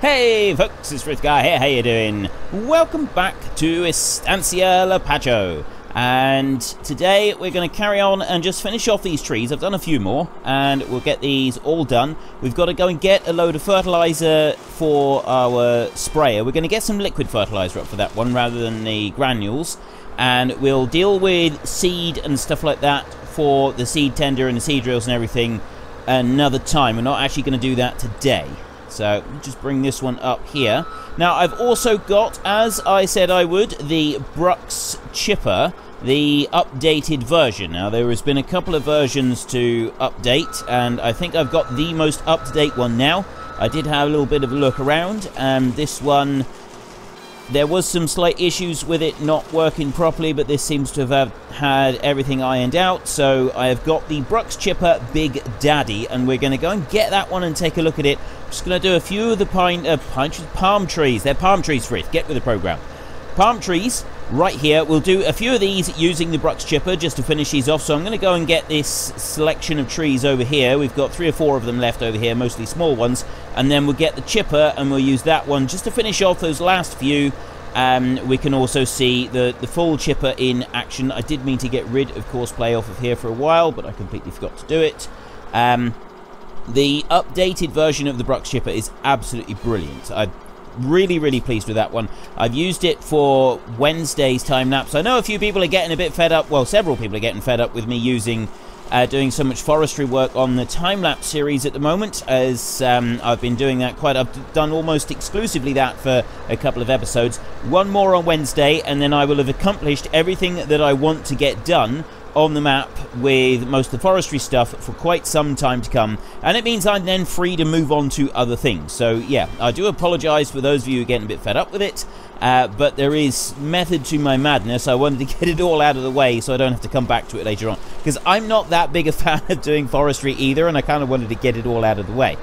Hey folks, it's Frithgar here, how you doing? Welcome back to Estancia Lapacho. And today we're going to carry on and just finish off these trees. I've done a few more and we'll get these all done. We've got to go and get a load of fertilizer for our sprayer. We're going to get some liquid fertilizer up for that one rather than the granules. And we'll deal with seed and stuff like that for the seed tender and the seed drills and everything another time. We're not actually going to do that today. So just bring this one up here. Now I've also got, as I said I would, the Bruks chipper, the updated version. Now there has been a couple of versions to update, and I think I've got the most up-to-date one now. I did have a little bit of a look around, and this one there was some slight issues with it not working properly, but this seems to have had everything ironed out. So I have got the Bruks Chipper Big Daddy, and we're going to go and get that one and take a look at it. Just going to do a few of the pine, uh, pine palm trees. They're palm trees, Frith. Get with the program. Palm trees right here. We'll do a few of these using the Bruks Chipper just to finish these off. So I'm going to go and get this selection of trees over here. We've got three or four of them left over here, mostly small ones. And then we'll get the chipper and we'll use that one just to finish off those last few. Um, we can also see the, the full chipper in action. I did mean to get rid of Courseplay off of here for a while, but I completely forgot to do it. Um, the updated version of the Bruks chipper is absolutely brilliant. I'm really, really pleased with that one. I've used it for Wednesday's time lapse. I know a few people are getting a bit fed up. Well, several people are getting fed up with me using uh, doing so much forestry work on the time lapse series at the moment, as um, I've been doing that quite. I've done almost exclusively that for a couple of episodes. One more on Wednesday, and then I will have accomplished everything that I want to get done on the map with most of the forestry stuff for quite some time to come, and it means I'm then free to move on to other things. So, yeah, I do apologise for those of you getting a bit fed up with it, uh, but there is method to my madness. I wanted to get it all out of the way so I don't have to come back to it later on, because I'm not that big a fan of doing forestry either, and I kind of wanted to get it all out of the way.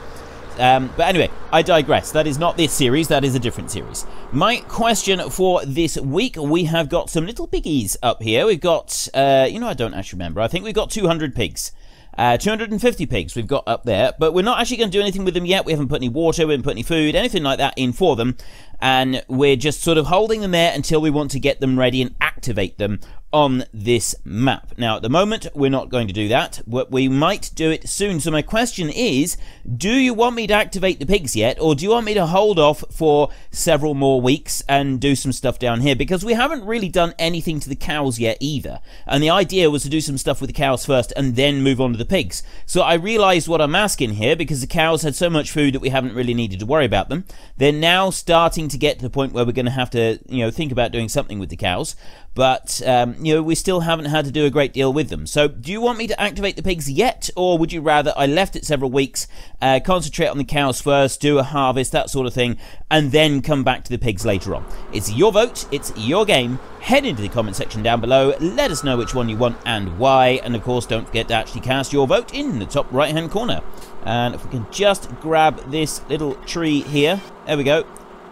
Um, but anyway, I digress. That is not this series, that is a different series. My question for this week we have got some little piggies up here. We've got, uh, you know, I don't actually remember. I think we've got 200 pigs. Uh, 250 pigs we've got up there, but we're not actually going to do anything with them yet. We haven't put any water, we haven't put any food, anything like that in for them, and we're just sort of holding them there until we want to get them ready and activate them on this map. Now, at the moment, we're not going to do that, but we might do it soon. So my question is, do you want me to activate the pigs yet, or do you want me to hold off for several more weeks and do some stuff down here? Because we haven't really done anything to the cows yet either. And the idea was to do some stuff with the cows first and then move on to the pigs. So I realized what I'm asking here, because the cows had so much food that we haven't really needed to worry about them. They're now starting to get to the point where we're going to have to, you know, think about doing something with the cows but um, you know we still haven't had to do a great deal with them. So, do you want me to activate the pigs yet, or would you rather I left it several weeks, uh, concentrate on the cows first, do a harvest, that sort of thing, and then come back to the pigs later on? It's your vote, it's your game. Head into the comment section down below, let us know which one you want and why, and of course, don't forget to actually cast your vote in the top right hand corner. And if we can just grab this little tree here, there we go.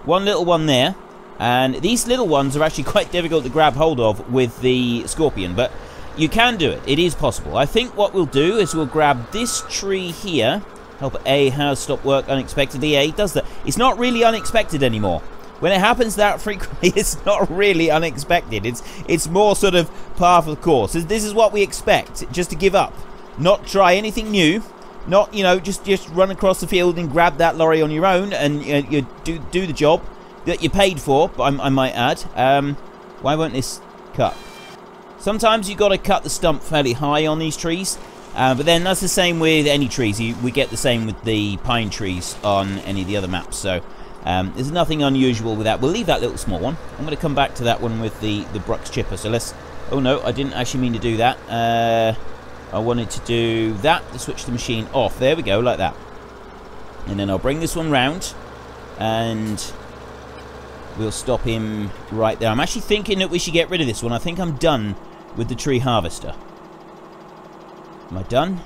One little one there. And these little ones are actually quite difficult to grab hold of with the Scorpion, but you can do it. It is possible. I think what we'll do is we'll grab this tree here. Help A has stopped work unexpectedly. A does that. It's not really unexpected anymore. When it happens that frequently, it's not really unexpected. It's it's more sort of par for the course. This is what we expect, just to give up. Not try anything new. Not, you know, just, just run across the field and grab that lorry on your own and you, you do, do the job that you paid for, I, I might add. Um, why won't this cut? Sometimes you've got to cut the stump fairly high on these trees. Uh, but then that's the same with any trees. You, we get the same with the pine trees on any of the other maps. So um, there's nothing unusual with that. We'll leave that little small one. I'm going to come back to that one with the, the Bruks chipper. So let's... Oh no, I didn't actually mean to do that. Uh, I wanted to do that to switch the machine off. There we go, like that. And then I'll bring this one round. And We'll stop him right there. I'm actually thinking that we should get rid of this one. I think I'm done with the tree harvester. Am I done?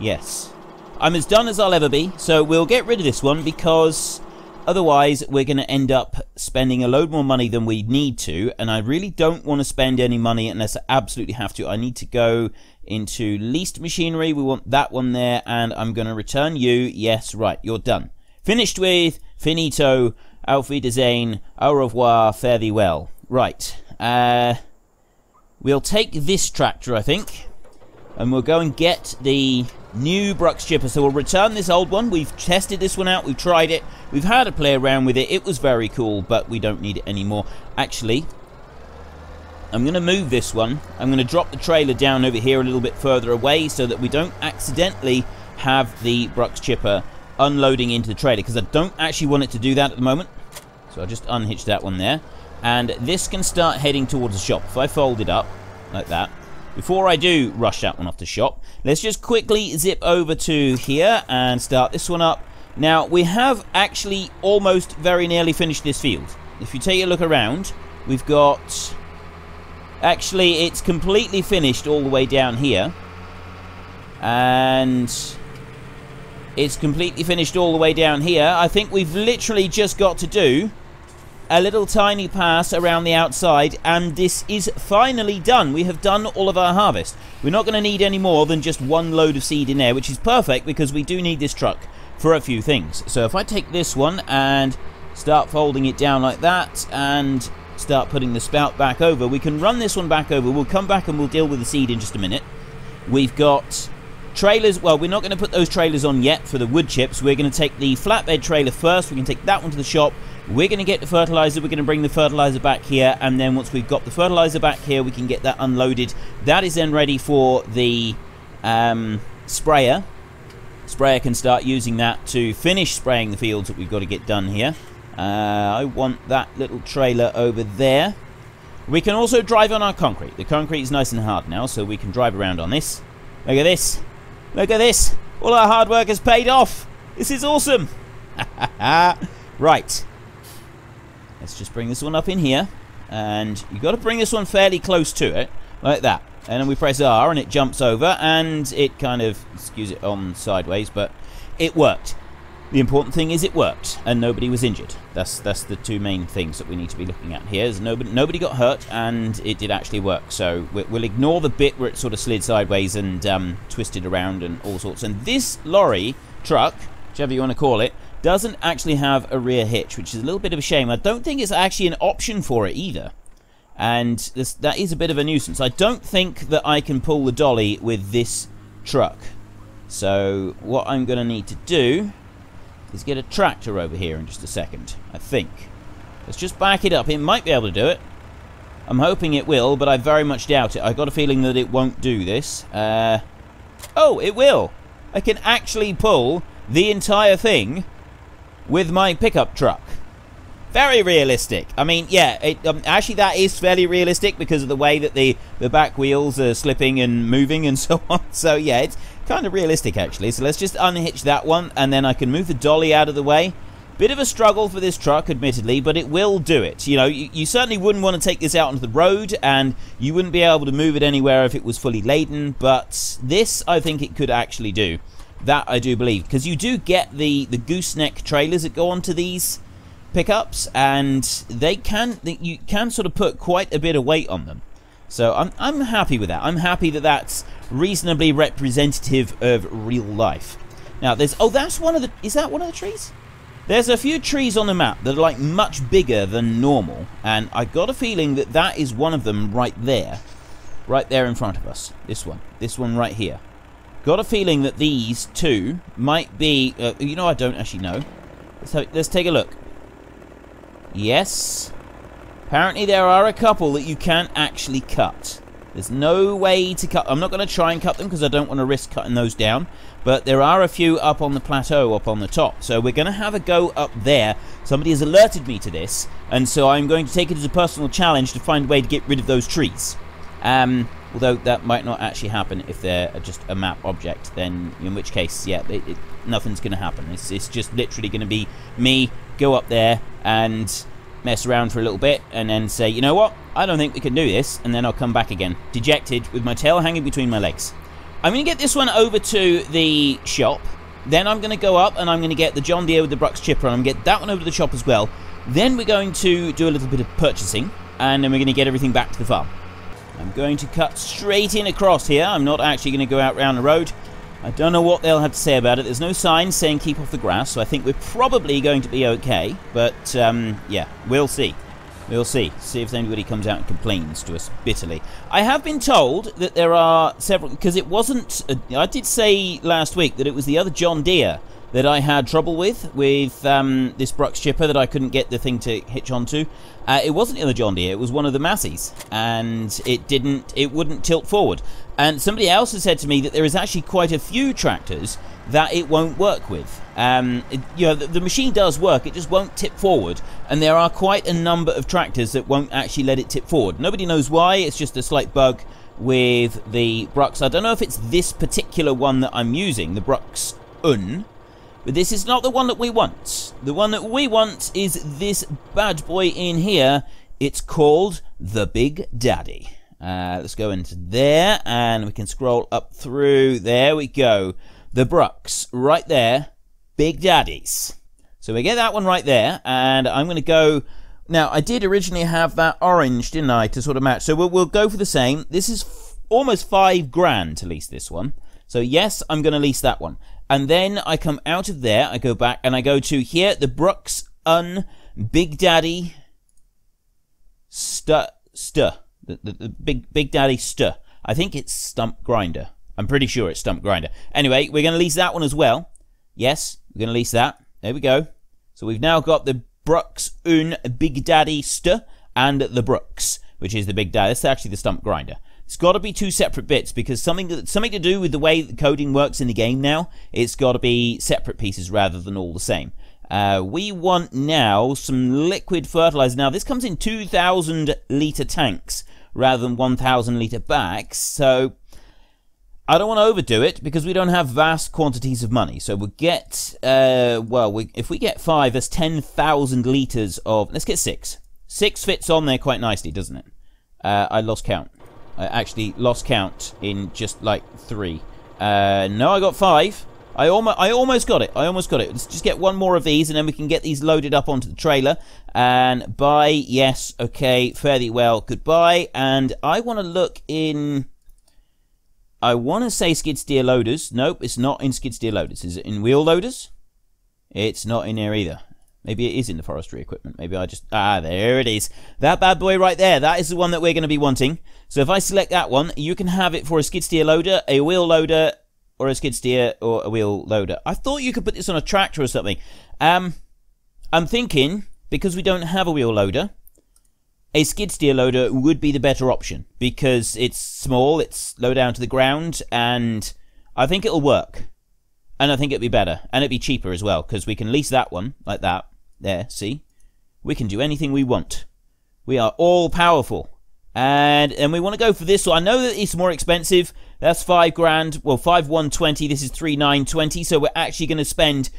Yes. I'm as done as I'll ever be, so we'll get rid of this one because otherwise we're going to end up spending a load more money than we need to, and I really don't want to spend any money unless I absolutely have to. I need to go into leased machinery. We want that one there, and I'm going to return you. Yes, right, you're done. Finished with Finito, auf Wiedersehen, au revoir, fare thee well. Right. Uh, we'll take this tractor, I think, and we'll go and get the new Bruks chipper. So we'll return this old one. We've tested this one out. We've tried it. We've had a play around with it. It was very cool, but we don't need it anymore. Actually, I'm going to move this one. I'm going to drop the trailer down over here a little bit further away so that we don't accidentally have the Bruks chipper unloading into the trailer because I don't actually want it to do that at the moment. So I'll just unhitch that one there. And this can start heading towards the shop. If I fold it up like that, before I do rush that one off the shop, let's just quickly zip over to here and start this one up. Now, we have actually almost very nearly finished this field. If you take a look around, we've got... Actually, it's completely finished all the way down here. And it's completely finished all the way down here. I think we've literally just got to do a little tiny pass around the outside and this is finally done. We have done all of our harvest. We're not going to need any more than just one load of seed in there, which is perfect because we do need this truck for a few things. So if I take this one and start folding it down like that and start putting the spout back over, we can run this one back over. We'll come back and we'll deal with the seed in just a minute. We've got Trailers, well, we're not going to put those trailers on yet for the wood chips. We're going to take the flatbed trailer first. We can take that one to the shop. We're going to get the fertilizer. We're going to bring the fertilizer back here. And then once we've got the fertilizer back here, we can get that unloaded. That is then ready for the um, sprayer. Sprayer can start using that to finish spraying the fields that we've got to get done here. Uh, I want that little trailer over there. We can also drive on our concrete. The concrete is nice and hard now, so we can drive around on this. Look at this. Look at this. All our hard work has paid off. This is awesome. right. Let's just bring this one up in here. And you've got to bring this one fairly close to it. Like that. And then we press R and it jumps over. And it kind of, excuse it, on sideways. But it worked. The important thing is it worked and nobody was injured. That's that's the two main things that we need to be looking at here. Is nobody nobody got hurt and it did actually work. So we'll ignore the bit where it sort of slid sideways and um, twisted around and all sorts. And this lorry truck, whichever you want to call it, doesn't actually have a rear hitch, which is a little bit of a shame. I don't think it's actually an option for it either. And this, that is a bit of a nuisance. I don't think that I can pull the dolly with this truck. So what I'm going to need to do is get a tractor over here in just a second, I think. Let's just back it up. It might be able to do it. I'm hoping it will, but I very much doubt it. I've got a feeling that it won't do this. Uh, oh, it will. I can actually pull the entire thing with my pickup truck. Very realistic. I mean, yeah, it, um, actually that is fairly realistic because of the way that the, the back wheels are slipping and moving and so on. So yeah, it's kind of realistic actually. So let's just unhitch that one and then I can move the dolly out of the way. Bit of a struggle for this truck, admittedly, but it will do it. You know, you, you, certainly wouldn't want to take this out onto the road, and you wouldn't be able to move it anywhere if it was fully laden, but this I think it could actually do. That I do believe, because you do get the, the gooseneck trailers that go onto these pickups, and they can you can sort of put quite a bit of weight on them. So I'm, I'm happy with that. I'm happy that that's reasonably representative of real life. Now there's oh that's one of the is that one of the trees? There's a few trees on the map that are like much bigger than normal and I got a feeling that that is one of them right there. Right there in front of us. This one. This one right here. Got a feeling that these two might be uh, you know I don't actually know. Let's, let's take a look. Yes. Apparently there are a couple that you can't actually cut. There's no way to cut. I'm not going to try and cut them because I don't want to risk cutting those down. But there are a few up on the plateau, up on the top. So we're going to have a go up there. Somebody has alerted me to this. And so I'm going to take it as a personal challenge to find a way to get rid of those trees. Um, although that might not actually happen if they're just a map object. Then in which case, yeah, it, it, nothing's going to happen. It's, it's just literally going to be me go up there and mess around for a little bit, and then say, you know what, I don't think we can do this, and then I'll come back again, dejected, with my tail hanging between my legs. I'm going to get this one over to the shop, then I'm going to go up and I'm going to get the John Deere with the Bruks chipper, and I'm going to get that one over to the shop as well. Then we're going to do a little bit of purchasing, and then we're going to get everything back to the farm. I'm going to cut straight in across here. I'm not actually going to go out round the road. I don't know what they'll have to say about it. There's no sign saying keep off the grass, so I think we're probably going to be okay. But, um, yeah, we'll see. We'll see. See if anybody comes out and complains to us bitterly. I have been told that there are several... Because it wasn't... Uh, I did say last week that it was the other John Deere that I had trouble with, with um, this Bruks chipper that I couldn't get the thing to hitch onto. Uh, it wasn't in the John Deere, it was one of the Masseys, and it didn't, it wouldn't tilt forward. And somebody else has said to me that there is actually quite a few tractors that it won't work with. Um, it, you know, the, the, machine does work, it just won't tip forward, and there are quite a number of tractors that won't actually let it tip forward. Nobody knows why, it's just a slight bug with the Bruks. I don't know if it's this particular one that I'm using, the Bruks Un, but this is not the one that we want. The one that we want is this bad boy in here. It's called the Big Daddy. Uh, let's go into there, and we can scroll up through. There we go. The Bruks, right there. Big Daddies. So we get that one right there, and I'm going to go... Now, I did originally have that orange, didn't I, to sort of match. So we'll, we'll go for the same. This is almost five grand to lease this one. So yes, I'm going to lease that one. And then I come out of there, I go back, and I go to here, the Bruks Un Big Daddy Stu Stu. The, the, the Big Big Daddy Stu. I think it's Stump Grinder. I'm pretty sure it's Stump Grinder. Anyway, we're going to lease that one as well. Yes, we're going to lease that. There we go. So we've now got the Bruks Un Big Daddy Stu and the Bruks, which is the Big Daddy. That's actually the Stump Grinder. It's got to be two separate bits because something something to do with the way the coding works in the game now. It's got to be separate pieces rather than all the same. Uh, we want now some liquid fertilizer. Now this comes in 2,000 liter tanks rather than 1,000 liter bags. So I don't want to overdo it because we don't have vast quantities of money. So we'll get, uh, well, we, if we get five, that's 10,000 liters of, let's get six. Six fits on there quite nicely, doesn't it? Uh, I lost count. I actually lost count in just like three. Uh, no, I got five. I almost, I almost got it. I almost got it. Let's just get one more of these, and then we can get these loaded up onto the trailer. And bye. Yes. Okay. Fairly well. Goodbye. And I want to look in. I want to say skid steer loaders. Nope, it's not in skid steer loaders. Is it in wheel loaders? It's not in there either. Maybe it is in the forestry equipment. Maybe I just... Ah, there it is. That bad boy right there. That is the one that we're going to be wanting. So if I select that one, you can have it for a skid steer loader, a wheel loader, or a skid steer, or a wheel loader. I thought you could put this on a tractor or something. Um, I'm thinking, because we don't have a wheel loader, a skid steer loader would be the better option. Because it's small, it's low down to the ground, and I think it'll work. And I think it'd be better. And it'd be cheaper as well, because we can lease that one, like that. There, see? We can do anything we want. We are all powerful. And and we want to go for this. So I know that it's more expensive. That's five grand. Well, five one twenty. This is three nine twenty. So we're actually going to spend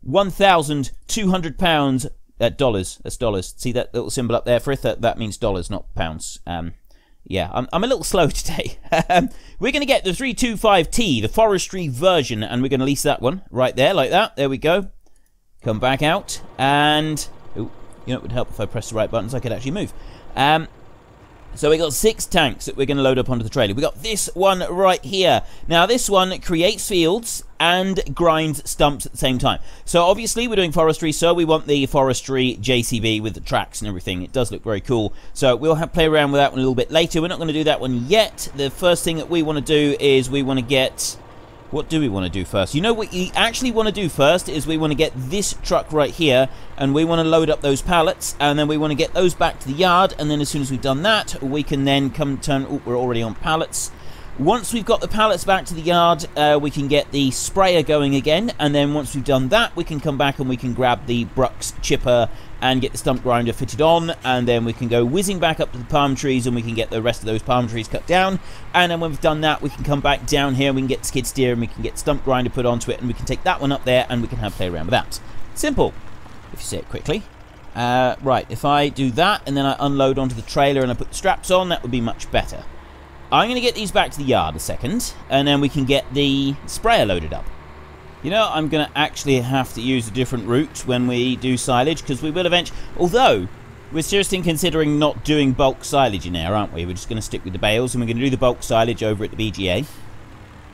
one thousand two hundred pounds. Uh, dollars. That's dollars. See that little symbol up there, Frith? That, that means dollars, not pounds. Um, yeah, I'm, I'm a little slow today. Um, we're going to get the 325T, the forestry version, and we're going to lease that one right there, like that. There we go. Come back out, and... Ooh, you know, it would help if I press the right buttons, I could actually move. Um, so we got six tanks that we're going to load up onto the trailer. We got this one right here. Now this one creates fields and grinds stumps at the same time. So obviously we're doing forestry, so we want the forestry JCB with the tracks and everything. It does look very cool. So we'll have play around with that one a little bit later. We're not going to do that one yet. The first thing that we want to do is we want to get what do we want to do first? You know what we actually want to do first is we want to get this truck right here and we want to load up those pallets and then we want to get those back to the yard and then as soon as we've done that we can then come turn oh, we're already on pallets once we've got the pallets back to the yard, uh, we can get the sprayer going again, and then once we've done that, we can come back and we can grab the Bruks chipper and get the stump grinder fitted on, and then we can go whizzing back up to the palm trees and we can get the rest of those palm trees cut down, and then when we've done that, we can come back down here, we can get skid steer, and we can get stump grinder put onto it, and we can take that one up there, and we can have play around with that. Simple, if you say it quickly. Uh, right, if I do that, and then I unload onto the trailer and I put the straps on, that would be much better. I'm going to get these back to the yard a second, and then we can get the sprayer loaded up. You know, I'm going to actually have to use a different route when we do silage, because we will eventually... Although, we're seriously considering not doing bulk silage in there, aren't we? We're just going to stick with the bales, and we're going to do the bulk silage over at the BGA.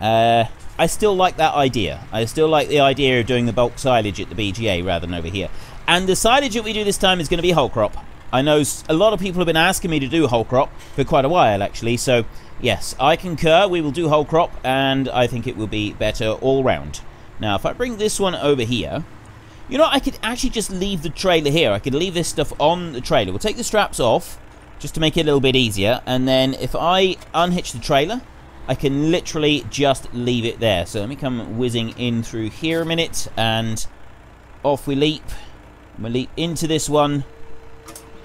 Uh, I still like that idea. I still like the idea of doing the bulk silage at the BGA rather than over here. And the silage that we do this time is going to be whole crop. I know a lot of people have been asking me to do whole crop for quite a while, actually. So, yes, I concur. We will do whole crop, and I think it will be better all round. Now, if I bring this one over here, you know, I could actually just leave the trailer here. I could leave this stuff on the trailer. We'll take the straps off, just to make it a little bit easier. And then if I unhitch the trailer, I can literally just leave it there. So let me come whizzing in through here a minute, and off we leap. We leap into this one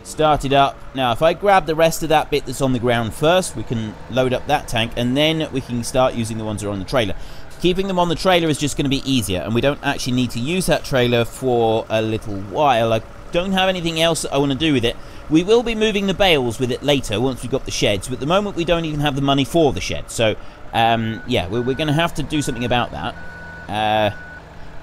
Start it up. Now, if I grab the rest of that bit that's on the ground first, we can load up that tank, and then we can start using the ones that are on the trailer. Keeping them on the trailer is just going to be easier, and we don't actually need to use that trailer for a little while. I don't have anything else that I want to do with it. We will be moving the bales with it later once we've got the sheds, but at the moment we don't even have the money for the shed. So, um, yeah, we're, we're going to have to do something about that. Uh,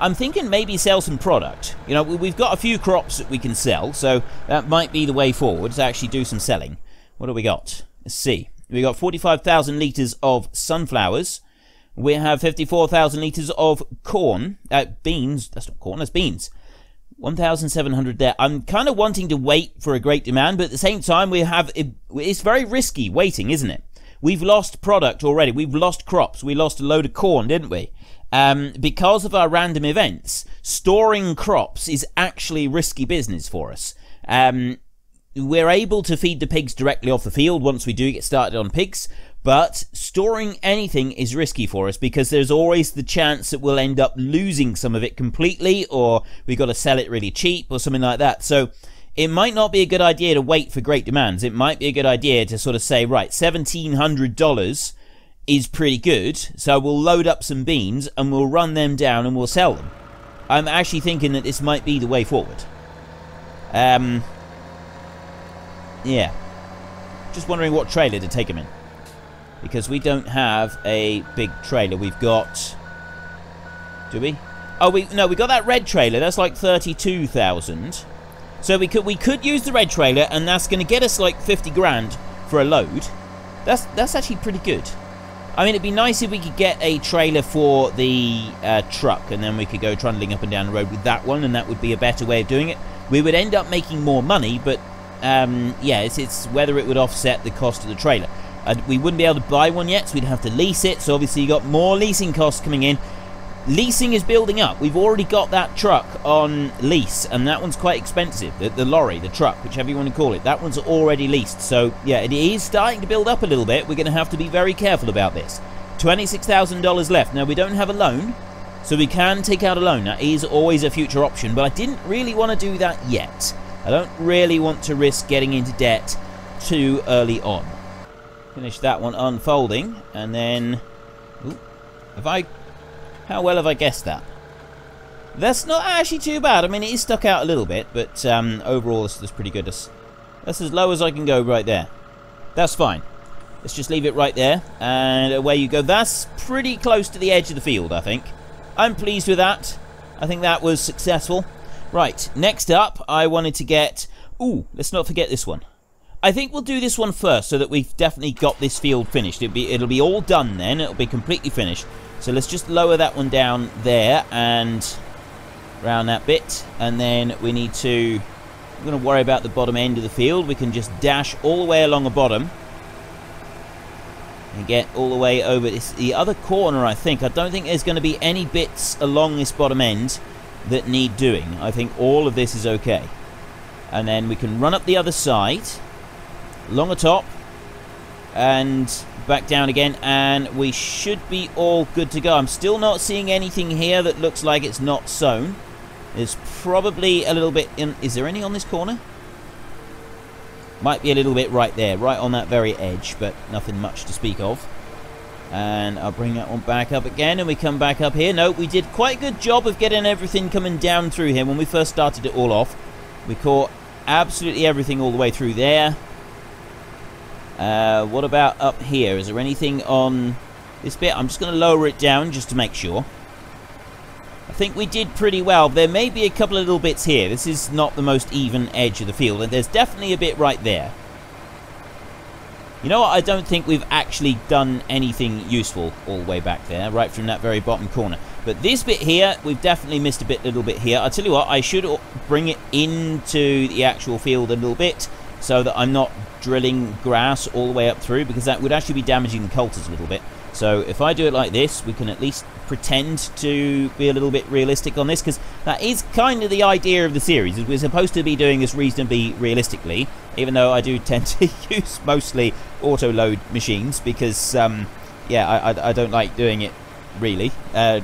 I'm thinking maybe sell some product. You know, we've got a few crops that we can sell, so that might be the way forward to actually do some selling. What do we got? Let's see. We got 45,000 litres of sunflowers. We have 54,000 litres of corn. Uh, beans. That's not corn, that's beans. 1,700 there. I'm kind of wanting to wait for a great demand, but at the same time, we have. It, it's very risky waiting, isn't it? We've lost product already. We've lost crops. We lost a load of corn, didn't we? Um, because of our random events, storing crops is actually risky business for us. Um, we're able to feed the pigs directly off the field once we do get started on pigs, but storing anything is risky for us because there's always the chance that we'll end up losing some of it completely, or we've got to sell it really cheap, or something like that. So it might not be a good idea to wait for great demands. It might be a good idea to sort of say, right, $1,700 is pretty good, so we'll load up some beans and we'll run them down and we'll sell them. I'm actually thinking that this might be the way forward. Um, yeah. Just wondering what trailer to take them in. Because we don't have a big trailer. We've got... Do we? Oh, we no, we got that red trailer. That's like 32,000. So we could we could use the red trailer, and that's going to get us like 50 grand for a load. That's that's actually pretty good. I mean, it'd be nice if we could get a trailer for the uh, truck, and then we could go trundling up and down the road with that one, and that would be a better way of doing it. We would end up making more money, but um, yeah, it's, it's, whether it would offset the cost of the trailer. Uh, we wouldn't be able to buy one yet, so we'd have to lease it. So obviously, you got more leasing costs coming in. Leasing is building up. We've already got that truck on lease, and that one's quite expensive. The, the, lorry, the truck, whichever you want to call it, that one's already leased. So, yeah, it is starting to build up a little bit. We're going to have to be very careful about this. $26,000 left. Now, we don't have a loan, so we can take out a loan. That is always a future option, but I didn't really want to do that yet. I don't really want to risk getting into debt too early on. Finish that one unfolding, and then... Ooh, have I how well have I guessed that? That's not actually too bad. I mean, it is stuck out a little bit, but um, overall, this is pretty good. That's, that's as low as I can go right there. That's fine. Let's just leave it right there, and away you go. That's pretty close to the edge of the field, I think. I'm pleased with that. I think that was successful. Right, next up, I wanted to get... Ooh, let's not forget this one. I think we'll do this one first, so that we've definitely got this field finished. It'll be, it'll be all done then. It'll be completely finished. So let's just lower that one down there and round that bit. And then we need to... I'm going to worry about the bottom end of the field. We can just dash all the way along the bottom. And get all the way over this, the other corner, I think. I don't think there's going to be any bits along this bottom end that need doing. I think all of this is okay. And then we can run up the other side. Along the top and back down again and we should be all good to go. I'm still not seeing anything here that looks like it's not sown there's probably a little bit in is there any on this corner? Might be a little bit right there right on that very edge but nothing much to speak of. And I'll bring that one back up again and we come back up here. No we did quite a good job of getting everything coming down through here. When we first started it all off we caught absolutely everything all the way through there uh, what about up here? Is there anything on this bit? I'm just going to lower it down just to make sure. I think we did pretty well. There may be a couple of little bits here. This is not the most even edge of the field, and there's definitely a bit right there. You know what? I don't think we've actually done anything useful all the way back there, right from that very bottom corner. But this bit here, we've definitely missed a bit, little bit here. i tell you what, I should bring it into the actual field a little bit so that I'm not drilling grass all the way up through because that would actually be damaging the coulters a little bit. So if I do it like this, we can at least pretend to be a little bit realistic on this because that is kind of the idea of the series. We're supposed to be doing this reasonably realistically, even though I do tend to use mostly auto load machines because, um, yeah, I, I, I, don't like doing it really. Uh,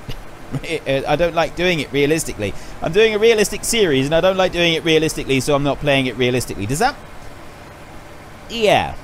I don't like doing it realistically. I'm doing a realistic series and I don't like doing it realistically, so I'm not playing it realistically. Does that? Yeah.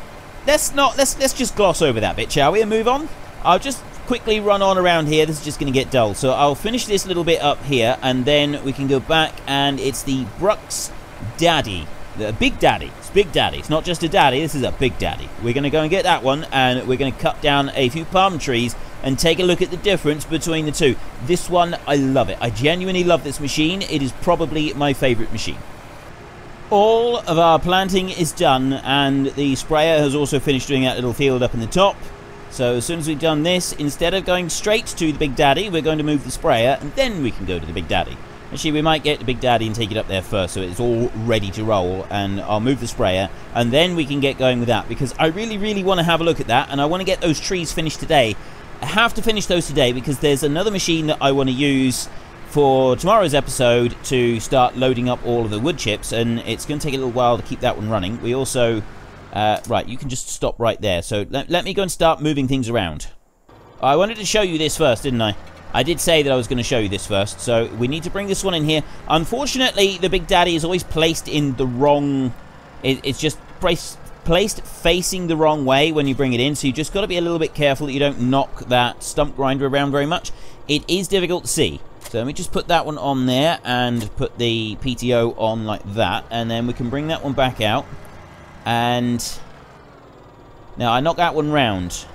Let's not. Let's let's just gloss over that bit, shall we, and move on. I'll just quickly run on around here. This is just going to get dull. So I'll finish this little bit up here, and then we can go back, and it's the Bruks Daddy. The Big Daddy. It's Big Daddy. It's not just a daddy. This is a Big Daddy. We're going to go and get that one, and we're going to cut down a few palm trees and take a look at the difference between the two. This one, I love it. I genuinely love this machine. It is probably my favorite machine. All of our planting is done, and the sprayer has also finished doing that little field up in the top. So as soon as we've done this, instead of going straight to the Big Daddy, we're going to move the sprayer, and then we can go to the Big Daddy. Actually, we might get the Big Daddy and take it up there first, so it's all ready to roll, and I'll move the sprayer, and then we can get going with that, because I really, really want to have a look at that, and I want to get those trees finished today. I have to finish those today, because there's another machine that I want to use for tomorrow's episode to start loading up all of the wood chips, and it's going to take a little while to keep that one running. We also uh, right, you can just stop right there. So let, let me go and start moving things around. I wanted to show you this first, didn't I? I did say that I was going to show you this first, so we need to bring this one in here. Unfortunately, the Big Daddy is always placed in the wrong... It, it's just placed, placed facing the wrong way when you bring it in, so you just got to be a little bit careful that you don't knock that stump grinder around very much. It is difficult to see. So let me just put that one on there and put the PTO on like that, and then we can bring that one back out. And now I knock that one round.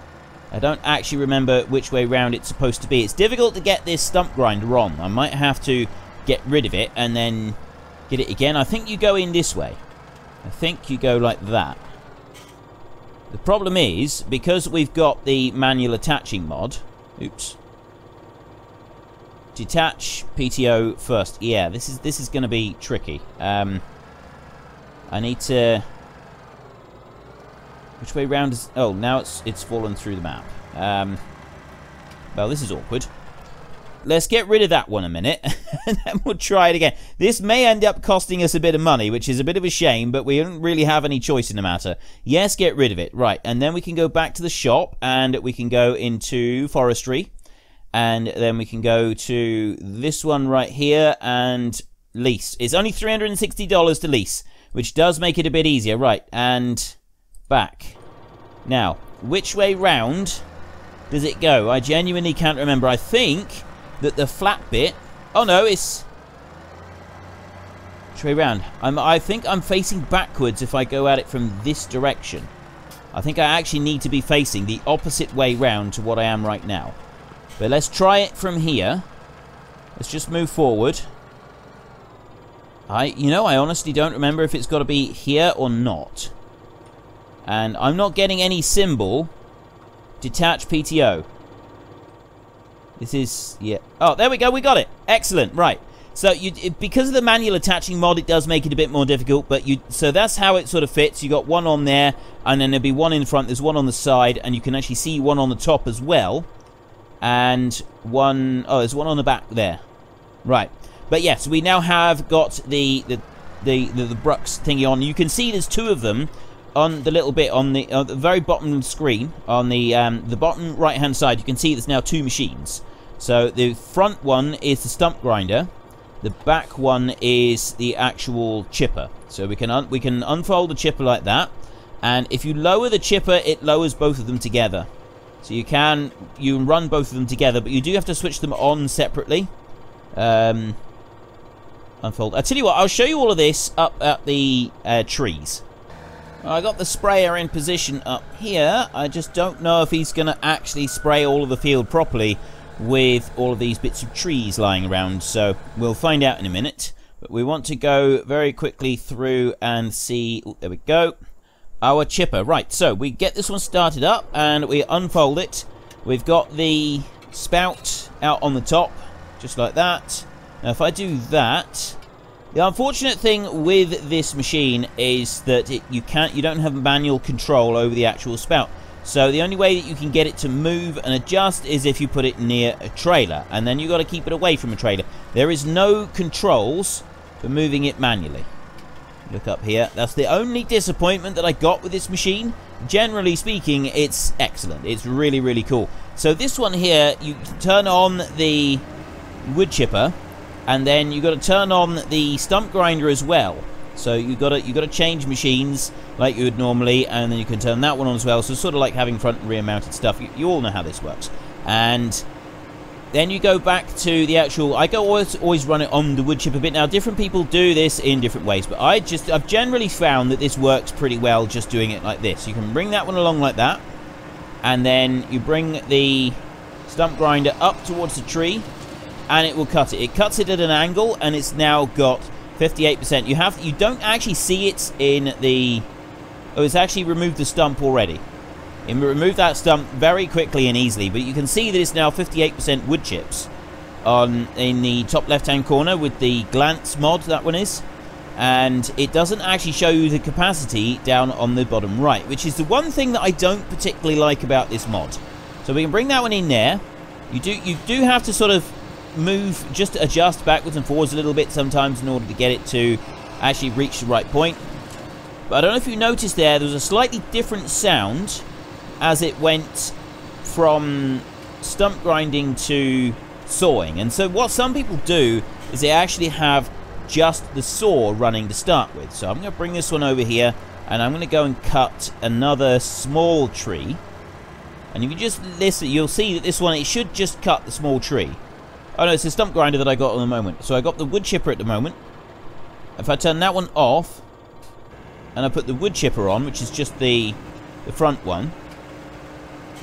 I don't actually remember which way round it's supposed to be. It's difficult to get this stump grinder on. I might have to get rid of it and then get it again. I think you go in this way. I think you go like that. The problem is, because we've got the manual attaching mod... Oops. Detach PTO first. Yeah, this is this is going to be tricky. Um, I need to... Which way round is... Oh, now it's it's fallen through the map. Um, well, this is awkward. Let's get rid of that one a minute, and then we'll try it again. This may end up costing us a bit of money, which is a bit of a shame, but we don't really have any choice in the matter. Yes, get rid of it. Right, and then we can go back to the shop, and we can go into forestry, and then we can go to this one right here, and lease. It's only $360 to lease, which does make it a bit easier. Right, and back. Now, which way round does it go? I genuinely can't remember. I think that the flat bit... Oh, no, it's... Which way round? I'm, I think I'm facing backwards if I go at it from this direction. I think I actually need to be facing the opposite way round to what I am right now. But let's try it from here. Let's just move forward. I, you know, I honestly don't remember if it's got to be here or not. And I'm not getting any symbol. Detach PTO. This is, yeah. Oh, there we go. We got it. Excellent. Right. So you, because of the manual attaching mod, it does make it a bit more difficult. But you, so that's how it sort of fits. You got one on there, and then there'll be one in front. There's one on the side, and you can actually see one on the top as well. And one, oh, there's one on the back there. Right. But yes, we now have got the the the the, the Bruks thingy on. You can see there's two of them on the little bit on the, uh, the very bottom of the screen, on the um, the bottom right hand side, you can see there's now two machines. So the front one is the stump grinder, the back one is the actual chipper. So we can we can unfold the chipper like that, and if you lower the chipper, it lowers both of them together. So you can you run both of them together, but you do have to switch them on separately. Um, unfold. I tell you what, I'll show you all of this up at the uh, trees. I got the sprayer in position up here. I just don't know if he's going to actually spray all of the field properly with all of these bits of trees lying around. So we'll find out in a minute. But we want to go very quickly through and see... Ooh, there we go. Our chipper. Right, so we get this one started up and we unfold it. We've got the spout out on the top, just like that. Now, if I do that, the unfortunate thing with this machine is that it, you can't, you don't have manual control over the actual spout. So the only way that you can get it to move and adjust is if you put it near a trailer, and then you've got to keep it away from a trailer. There is no controls for moving it manually. Look up here. That's the only disappointment that I got with this machine. Generally speaking, it's excellent. It's really, really cool. So this one here, you turn on the wood chipper, and then you've got to turn on the stump grinder as well. So you've got to you've got to change machines like you would normally, and then you can turn that one on as well. So sort of like having front and rear mounted stuff. You, you all know how this works. And then you go back to the actual. I go always always run it on the wood chip a bit. Now different people do this in different ways, but I just I've generally found that this works pretty well just doing it like this. You can bring that one along like that, and then you bring the stump grinder up towards the tree, and it will cut it. It cuts it at an angle, and it's now got 58%. You have you don't actually see it in the. Oh, it's actually removed the stump already. It removed that stump very quickly and easily, but you can see that it's now 58% wood chips on in the top left-hand corner with the glance mod, that one is. And it doesn't actually show you the capacity down on the bottom right, which is the one thing that I don't particularly like about this mod. So we can bring that one in there. You do you do have to sort of move, just adjust backwards and forwards a little bit sometimes in order to get it to actually reach the right point. But I don't know if you noticed there, there was a slightly different sound as it went from stump grinding to sawing. And so what some people do is they actually have just the saw running to start with. So I'm going to bring this one over here and I'm going to go and cut another small tree. And if you just listen, you'll see that this one, it should just cut the small tree. Oh no, it's the stump grinder that I got at the moment. So I got the wood chipper at the moment. If I turn that one off, and I put the wood chipper on, which is just the, the front one,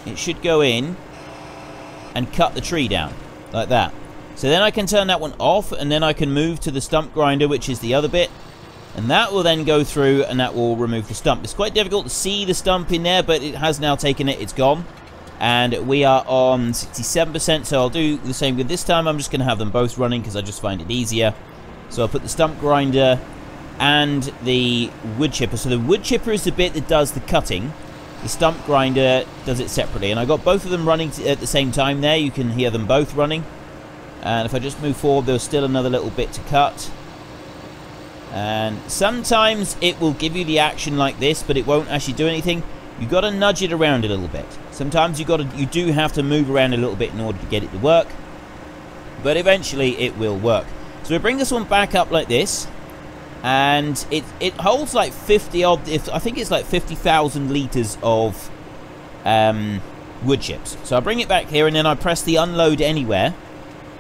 it should go in and cut the tree down like that. So then I can turn that one off and then I can move to the stump grinder which is the other bit and that will then go through and that will remove the stump. It's quite difficult to see the stump in there but it has now taken it, it's gone. And we are on 67% so I'll do the same with this time. I'm just going to have them both running because I just find it easier. So I'll put the stump grinder and the wood chipper. So the wood chipper is the bit that does the cutting the stump grinder does it separately. And I got both of them running at the same time there. You can hear them both running. And if I just move forward, there's still another little bit to cut. And sometimes it will give you the action like this, but it won't actually do anything. You've got to nudge it around a little bit. Sometimes you got to, you do have to move around a little bit in order to get it to work. But eventually it will work. So we bring this one back up like this and it it holds like 50 odd if I think it's like 50,000 liters of um, wood chips. So I bring it back here and then I press the unload anywhere.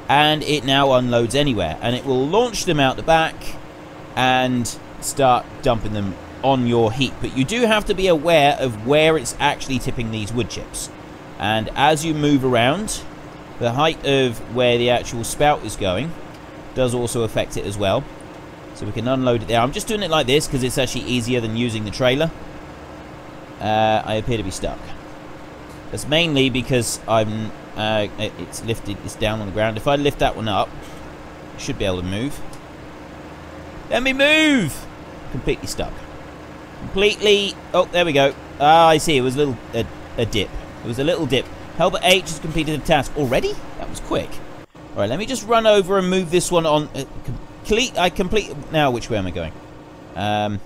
And it now unloads anywhere. And it will launch them out the back and start dumping them on your heap. But you do have to be aware of where it's actually tipping these wood chips. And as you move around the height of where the actual spout is going does also affect it as well so we can unload it there. I'm just doing it like this because it's actually easier than using the trailer. Uh, I appear to be stuck. That's mainly because I'm. Uh, it's lifted. It's down on the ground. If I lift that one up, I should be able to move. Let me move! Completely stuck. Completely. Oh, there we go. Ah, I see. It was a little a, a dip. It was a little dip. Helper H has completed the task already. That was quick. All right, let me just run over and move this one on. Uh, complete. I complete. Now, which way am I going? Um.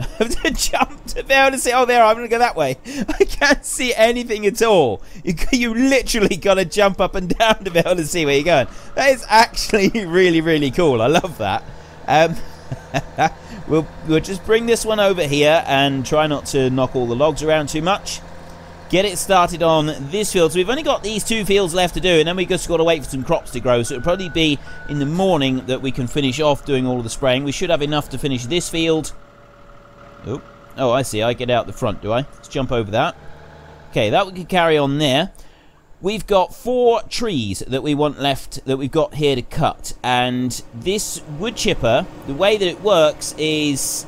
I have to be able to see. Oh, there, I'm to go that way. I can't see anything at all. You, you literally got to jump up and down to be able to see where you're going. That is actually really, really cool. I love that. Um, we'll, we'll just bring this one over here and try not to knock all the logs around too much get it started on this field. So we've only got these two fields left to do, and then we just got to wait for some crops to grow. So it'll probably be in the morning that we can finish off doing all of the spraying. We should have enough to finish this field. Oh, oh I see. I get out the front, do I? Let's jump over that. Okay, that we can carry on there. We've got four trees that we want left that we've got here to cut. And this wood chipper, the way that it works is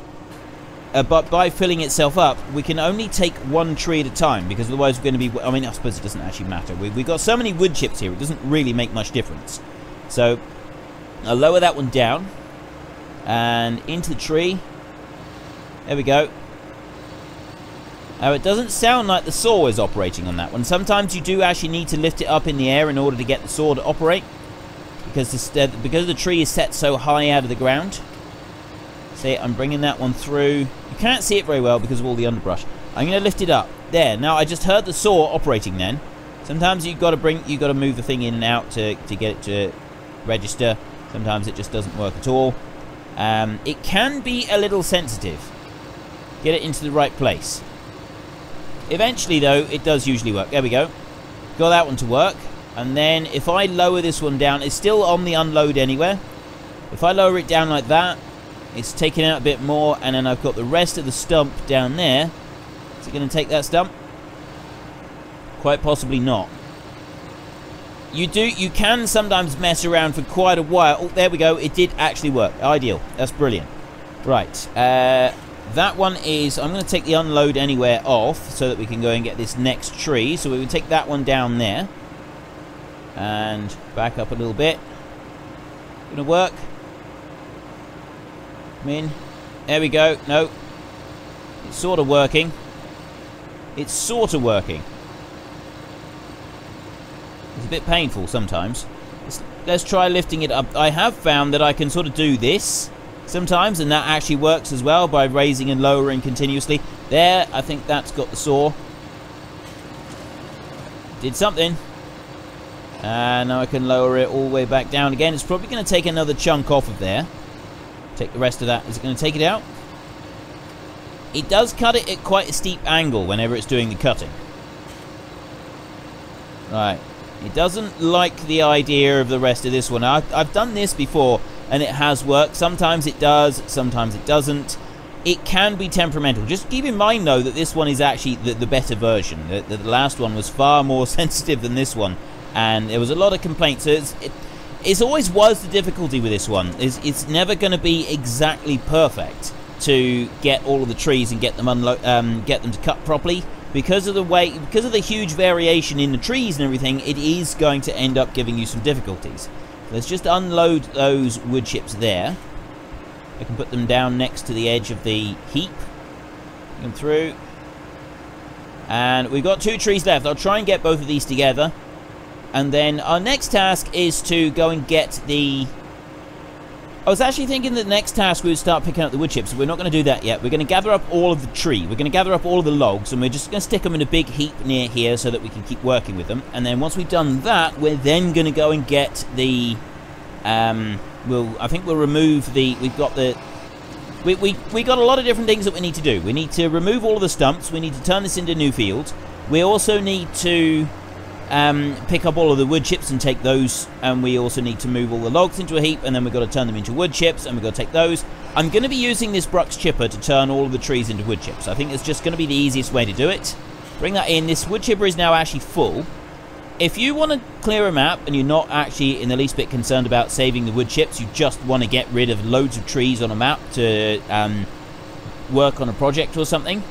uh, but by filling itself up, we can only take one tree at a time because otherwise we're going to be. I mean, I suppose it doesn't actually matter. We, we've got so many wood chips here; it doesn't really make much difference. So I'll lower that one down and into the tree. There we go. Now it doesn't sound like the saw is operating on that one. Sometimes you do actually need to lift it up in the air in order to get the saw to operate because because the tree is set so high out of the ground. See, I'm bringing that one through. You can't see it very well because of all the underbrush. I'm going to lift it up. There. Now I just heard the saw operating then. Sometimes you've got to bring, you've got to move the thing in and out to, to get it to register. Sometimes it just doesn't work at all. Um, it can be a little sensitive. Get it into the right place. Eventually, though, it does usually work. There we go. Got that one to work. And then if I lower this one down, it's still on the unload anywhere. If I lower it down like that, it's taking out a bit more. And then I've got the rest of the stump down there. Is it going to take that stump? Quite possibly not. You do, you can sometimes mess around for quite a while. Oh, there we go. It did actually work. Ideal. That's brilliant. Right. Uh, that one is, I'm going to take the unload anywhere off so that we can go and get this next tree. So we would take that one down there. And back up a little bit. Going to work. Come in. There we go. No. It's sort of working. It's sort of working. It's a bit painful sometimes. Let's, let's try lifting it up. I have found that I can sort of do this sometimes, and that actually works as well by raising and lowering continuously. There, I think that's got the saw. Did something. And now I can lower it all the way back down again. It's probably going to take another chunk off of there. Take the rest of that. Is it going to take it out? It does cut it at quite a steep angle whenever it's doing the cutting. Right. It doesn't like the idea of the rest of this one. I've, I've done this before, and it has worked. Sometimes it does, sometimes it doesn't. It can be temperamental. Just keep in mind, though, that this one is actually the, the better version. The, the, last one was far more sensitive than this one, and there was a lot of complaints. So it's, it, it's always was the difficulty with this one. Is it's never going to be exactly perfect to get all of the trees and get them unlo- um, get them to cut properly. Because of the way because of the huge variation in the trees and everything it is going to end up giving you some difficulties. Let's just unload those wood chips there. I can put them down next to the edge of the heap. Come through. And we've got two trees left. I'll try and get both of these together and then our next task is to go and get the I was actually thinking that the next task we would start picking up the wood chips, we're not going to do that yet. We're going to gather up all of the tree. We're going to gather up all of the logs, and we're just going to stick them in a big heap near here so that we can keep working with them. And then once we've done that, we're then going to go and get the... Um, we'll, I think we'll remove the... We've got the... We, we, we got a lot of different things that we need to do. We need to remove all of the stumps. We need to turn this into new fields. We also need to um, pick up all of the wood chips and take those. And we also need to move all the logs into a heap, and then we've got to turn them into wood chips, and we've got to take those. I'm going to be using this Bruks chipper to turn all of the trees into wood chips. I think it's just going to be the easiest way to do it. Bring that in. This wood chipper is now actually full. If you want to clear a map and you're not actually in the least bit concerned about saving the wood chips, you just want to get rid of loads of trees on a map to um, work on a project or something,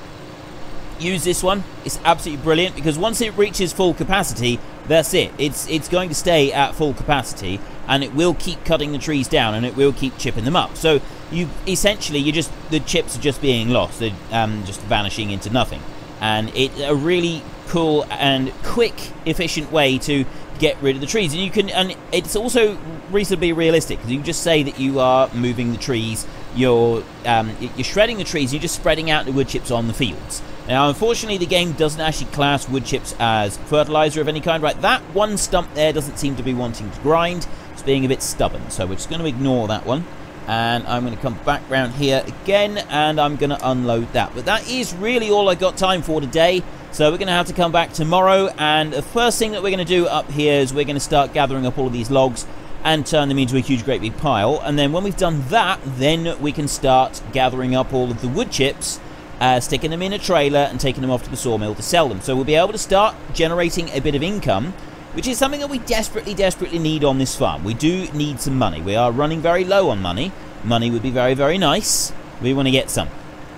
use this one. It's absolutely brilliant because once it reaches full capacity, that's it. It's it's going to stay at full capacity and it will keep cutting the trees down and it will keep chipping them up. So you essentially you just the chips are just being lost. They're um, just vanishing into nothing. And it's a really cool and quick, efficient way to get rid of the trees. And you can and it's also reasonably realistic because you just say that you are moving the trees, you're um, you're shredding the trees, you're just spreading out the wood chips on the fields. Now, unfortunately, the game doesn't actually class wood chips as fertilizer of any kind. Right, that one stump there doesn't seem to be wanting to grind. It's being a bit stubborn, so we're just going to ignore that one. And I'm going to come back round here again, and I'm going to unload that. But that is really all I got time for today. So we're going to have to come back tomorrow, and the first thing that we're going to do up here is we're going to start gathering up all of these logs and turn them into a huge great big pile. And then when we've done that, then we can start gathering up all of the wood chips uh, sticking them in a trailer and taking them off to the sawmill to sell them. So we'll be able to start generating a bit of income, which is something that we desperately, desperately need on this farm. We do need some money. We are running very low on money. Money would be very, very nice. We want to get some.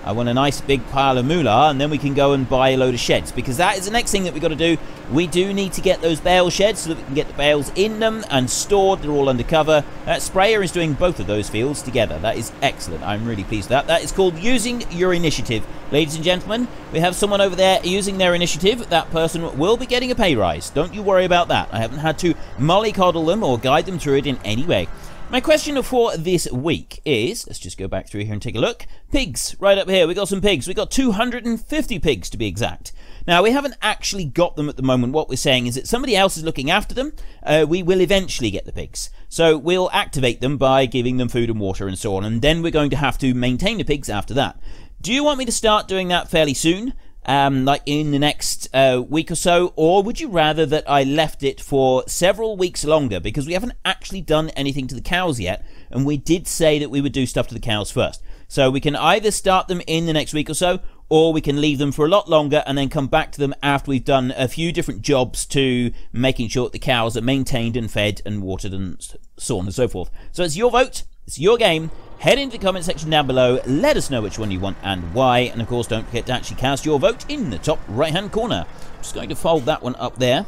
I want a nice big pile of moolah, and then we can go and buy a load of sheds, because that is the next thing that we've got to do. We do need to get those bale sheds so that we can get the bales in them and stored. They're all undercover. That sprayer is doing both of those fields together. That is excellent. I'm really pleased with that. That is called using your initiative. Ladies and gentlemen, we have someone over there using their initiative. That person will be getting a pay rise. Don't you worry about that. I haven't had to mollycoddle them or guide them through it in any way. My question for this week is, let's just go back through here and take a look. Pigs, right up here. We got some pigs. We got 250 pigs to be exact. Now, we haven't actually got them at the moment. What we're saying is that somebody else is looking after them. Uh, we will eventually get the pigs. So we'll activate them by giving them food and water and so on. And then we're going to have to maintain the pigs after that. Do you want me to start doing that fairly soon? Um, like in the next uh, week or so, or would you rather that I left it for several weeks longer because we haven't actually done anything to the cows yet, and we did say that we would do stuff to the cows first. So we can either start them in the next week or so, or we can leave them for a lot longer and then come back to them after we've done a few different jobs to making sure the cows are maintained and fed and watered and so on and so forth. So it's your vote, it's your game. Head into the comment section down below, let us know which one you want and why, and of course don't forget to actually cast your vote in the top right hand corner. I'm just going to fold that one up there.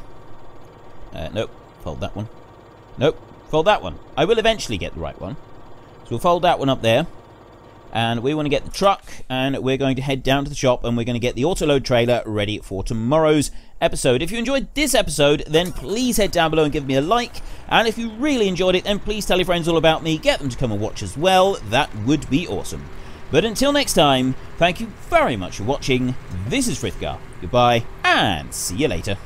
Uh, nope, fold that one. Nope, fold that one. I will eventually get the right one. So we'll fold that one up there and we want to get the truck and we're going to head down to the shop and we're going to get the autoload trailer ready for tomorrow's episode. If you enjoyed this episode, then please head down below and give me a like. And if you really enjoyed it, then please tell your friends all about me. Get them to come and watch as well. That would be awesome. But until next time, thank you very much for watching. This is Frithgar. Goodbye, and see you later.